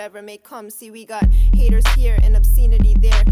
whatever may come. See, we got haters here and obscenity there,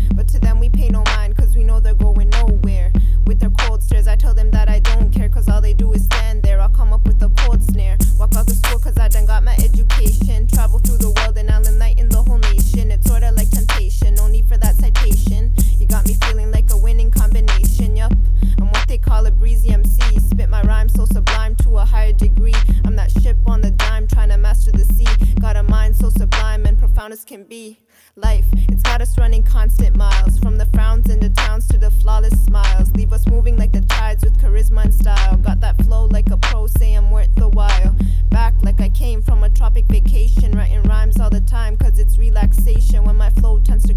can be. Life, it's got us running constant miles. From the frowns in the towns to the flawless smiles. Leave us moving like the tides with charisma and style. Got that flow like a pro, say I'm worth the while. Back like I came from a tropic vacation. Writing rhymes all the time, cause it's relaxation when my flow tends to